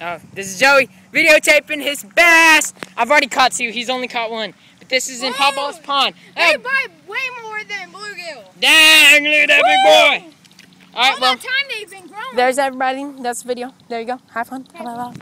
Oh, this is Joey videotaping his bass. I've already caught two. He's only caught one. But this is in Whoa. Papa's pond. They Oh, buy way more than bluegill. dang, look at that big boy. All well, that time they've been growing. there's everybody. That's the video. There you go. Have fun. Bye, bye.